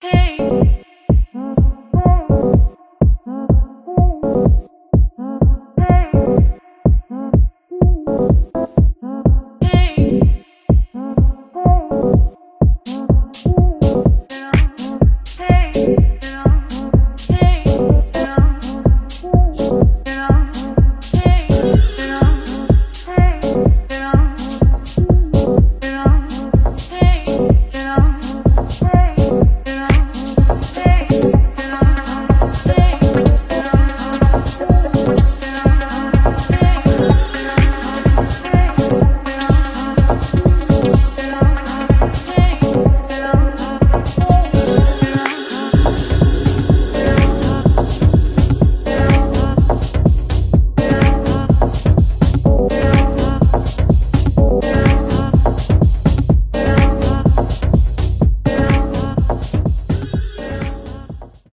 Hey. Hey. Hey.